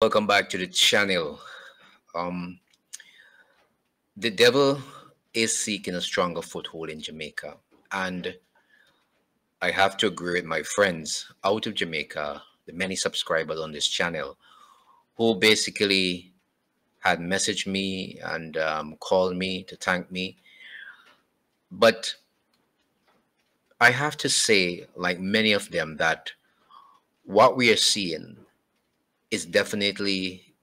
Welcome back to the channel. Um, the devil is seeking a stronger foothold in Jamaica, and I have to agree with my friends out of Jamaica, the many subscribers on this channel, who basically had messaged me and um, called me to thank me. But I have to say, like many of them, that what we are seeing is definitely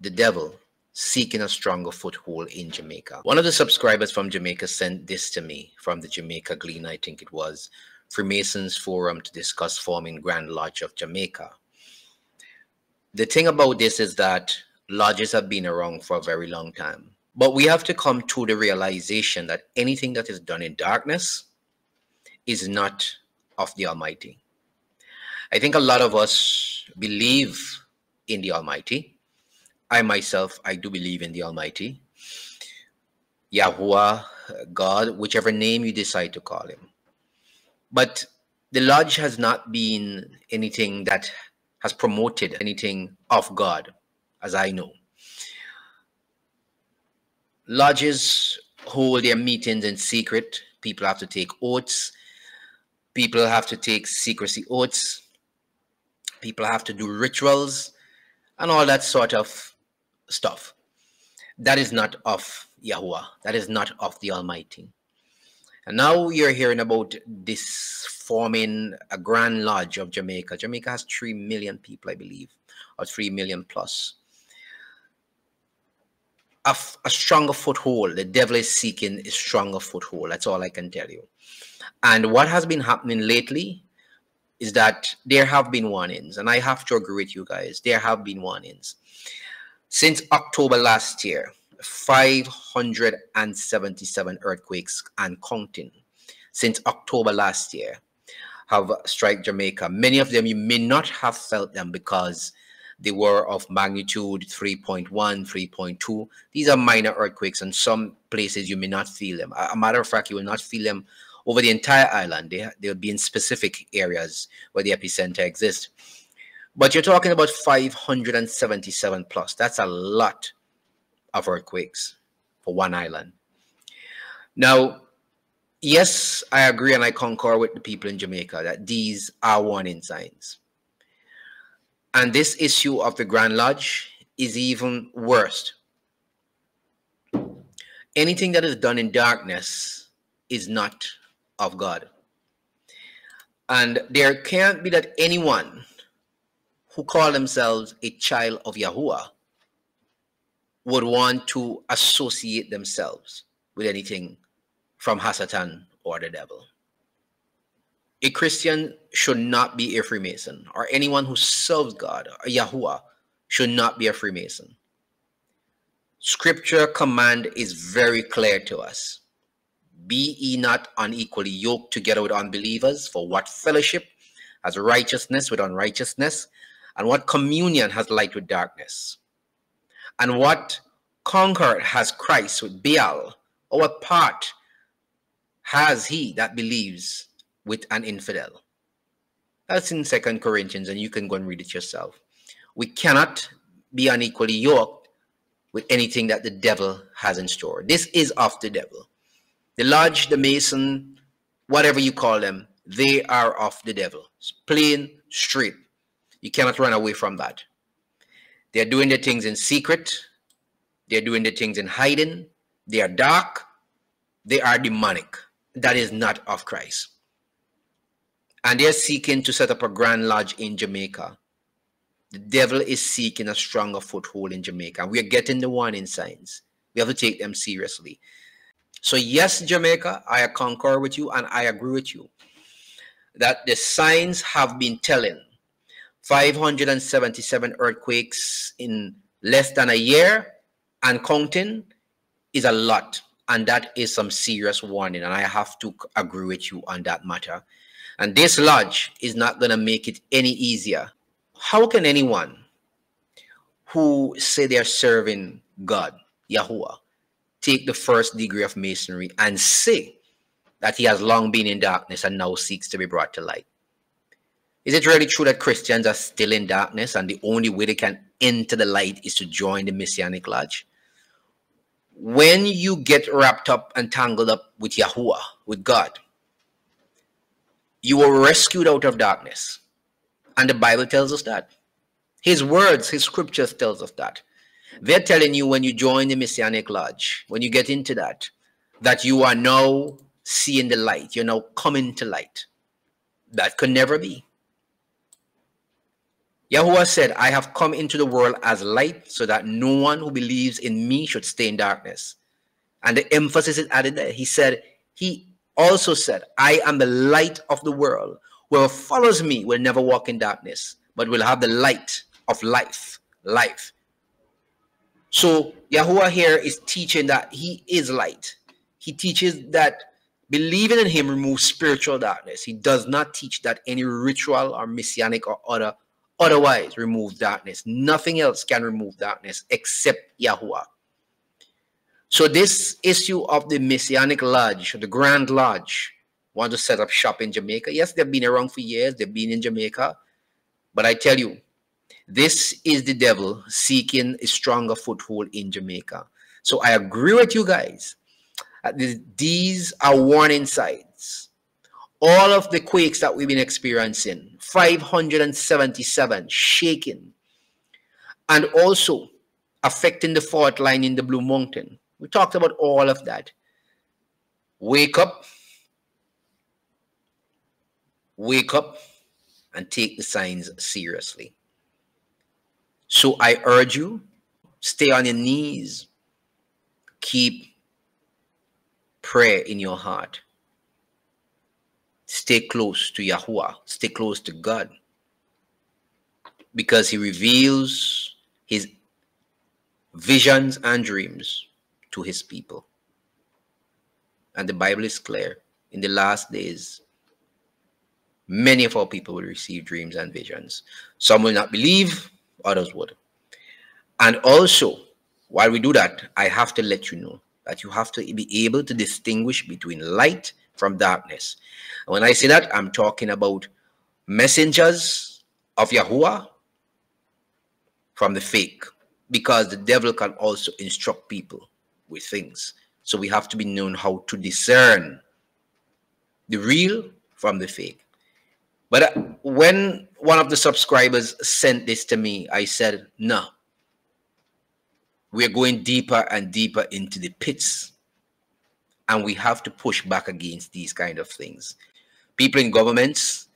the devil seeking a stronger foothold in Jamaica. One of the subscribers from Jamaica sent this to me from the Jamaica Gleaner, I think it was, Freemasons Forum to discuss forming Grand Lodge of Jamaica. The thing about this is that lodges have been around for a very long time. But we have to come to the realization that anything that is done in darkness is not of the Almighty. I think a lot of us believe in the Almighty. I myself, I do believe in the Almighty. Yahuwah, God, whichever name you decide to call him. But the lodge has not been anything that has promoted anything of God, as I know. Lodges hold their meetings in secret. People have to take oaths people have to take secrecy oaths people have to do rituals and all that sort of stuff. That is not of Yahuwah. That is not of the Almighty. And now you're hearing about this forming a grand lodge of Jamaica. Jamaica has 3 million people I believe or 3 million plus. A, a stronger foothold. The devil is seeking a stronger foothold. That's all I can tell you. And what has been happening lately is that there have been warnings, and I have to agree with you guys. There have been warnings. Since October last year, 577 earthquakes and counting since October last year have struck Jamaica. Many of them you may not have felt them because they were of magnitude 3.1, 3.2. These are minor earthquakes, and some places you may not feel them. A matter of fact, you will not feel them over the entire island. They, they'll be in specific areas where the epicenter exists. But you're talking about 577 plus. That's a lot of earthquakes for one island. Now, yes, I agree and I concur with the people in Jamaica that these are warning signs. And this issue of the Grand Lodge is even worse. Anything that is done in darkness is not of God. And there can't be that anyone who call themselves a child of Yahuwah would want to associate themselves with anything from Hasatan or the devil. A Christian should not be a Freemason, or anyone who serves God or Yahuwah should not be a Freemason. Scripture command is very clear to us. Be ye not unequally yoked together with unbelievers, for what fellowship has righteousness with unrighteousness, and what communion has light with darkness? And what concord has Christ with Baal, or what part has he that believes with an infidel? That's in Second Corinthians, and you can go and read it yourself. We cannot be unequally yoked with anything that the devil has in store. This is of the devil. The lodge, the mason, whatever you call them, they are of the devil. It's plain, straight. You cannot run away from that. They're doing the things in secret. They're doing the things in hiding. They are dark. They are demonic. That is not of Christ. And they're seeking to set up a grand lodge in Jamaica. The devil is seeking a stronger foothold in Jamaica. We are getting the warning signs. We have to take them seriously. So, yes, Jamaica, I concur with you and I agree with you that the signs have been telling 577 earthquakes in less than a year and counting is a lot. And that is some serious warning. And I have to agree with you on that matter. And this lodge is not going to make it any easier. How can anyone who say they're serving God, Yahuwah, take the first degree of masonry and say that he has long been in darkness and now seeks to be brought to light? Is it really true that Christians are still in darkness and the only way they can enter the light is to join the Masonic Lodge. When you get wrapped up and tangled up with Yahuwah, with God, you were rescued out of darkness. And the Bible tells us that. His words, his scriptures tells us that. They're telling you when you join the Masonic Lodge, when you get into that, that you are now seeing the light. You're now coming to light. That could never be. Yahuwah said, I have come into the world as light so that no one who believes in me should stay in darkness. And the emphasis is added there. He said, He also said, I am the light of the world. Whoever follows me will never walk in darkness, but will have the light of life. Life. So Yahuwah here is teaching that he is light. He teaches that believing in him removes spiritual darkness. He does not teach that any ritual or masonic or other otherwise removes darkness. Nothing else can remove darkness except Yahuwah. So this issue of the Masonic Lodge, the Grand Lodge, want to set up shop in Jamaica. Yes, they've been around for years. They've been in Jamaica. But I tell you, this is the devil seeking a stronger foothold in Jamaica. So I agree with you guys. Uh, these are warning signs. All of the quakes that we've been experiencing, 577 shaking, and also affecting the fault line in the Blue Mountain. We talked about all of that. Wake up. Wake up and take the signs seriously. So I urge you, stay on your knees. Keep prayer in your heart. Stay close to Yahuwah. Stay close to God. Because he reveals his visions and dreams to his people. And the Bible is clear. In the last days, many of our people will receive dreams and visions. Some will not believe, others would. And also, while we do that, I have to let you know that you have to be able to distinguish between light from darkness. And when I say that, I'm talking about messengers of Yahuwah from the fake, because the devil can also instruct people with things. So we have to be known how to discern the real from the fake. But uh, when one of the subscribers sent this to me, I said, no. We're going deeper and deeper into the pits. And we have to push back against these kind of things. People in governments,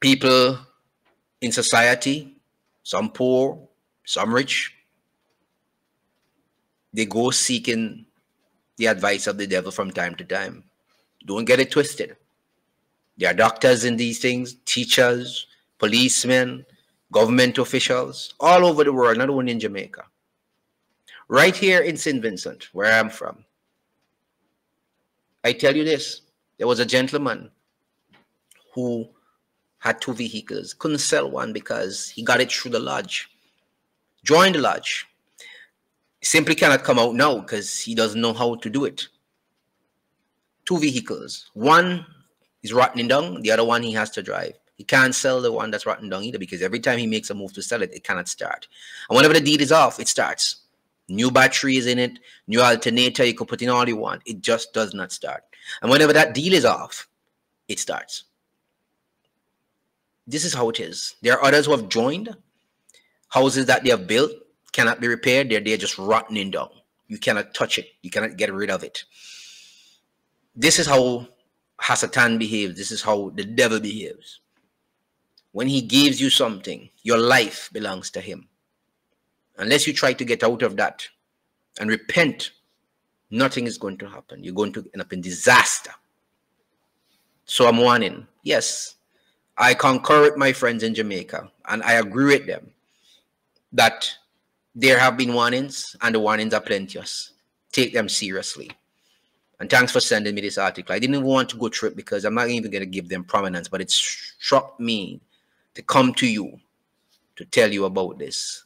people in society, some poor, some rich, they go seeking the advice of the devil from time to time. Don't get it twisted. There are doctors in these things, teachers, policemen, government officials, all over the world, not only in Jamaica. Right here in St. Vincent, where I'm from, I tell you this there was a gentleman who had two vehicles, couldn't sell one because he got it through the lodge, joined the lodge, simply cannot come out now because he doesn't know how to do it. Two vehicles. One is rotting down, the other one he has to drive. He can't sell the one that's rotten down either because every time he makes a move to sell it, it cannot start. And whenever the deed is off, it starts. New battery is in it, new alternator, you could put in all you want. It just does not start. And whenever that deal is off, it starts. This is how it is. There are others who have joined houses that they have built cannot be repaired. They're, they're just rotting in down. You cannot touch it. You cannot get rid of it. This is how Hasatan behaves. This is how the devil behaves. When he gives you something, your life belongs to him. Unless you try to get out of that and repent, nothing is going to happen. You're going to end up in disaster. So I'm warning. Yes, I concur with my friends in Jamaica and I agree with them that there have been warnings, and the warnings are plenteous. Take them seriously. And thanks for sending me this article. I didn't want to go through it because I'm not even going to give them prominence, but it struck me to come to you to tell you about this.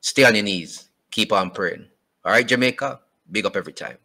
Stay on your knees. Keep on praying. All right, Jamaica? Big up every time.